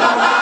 Ha ha ha!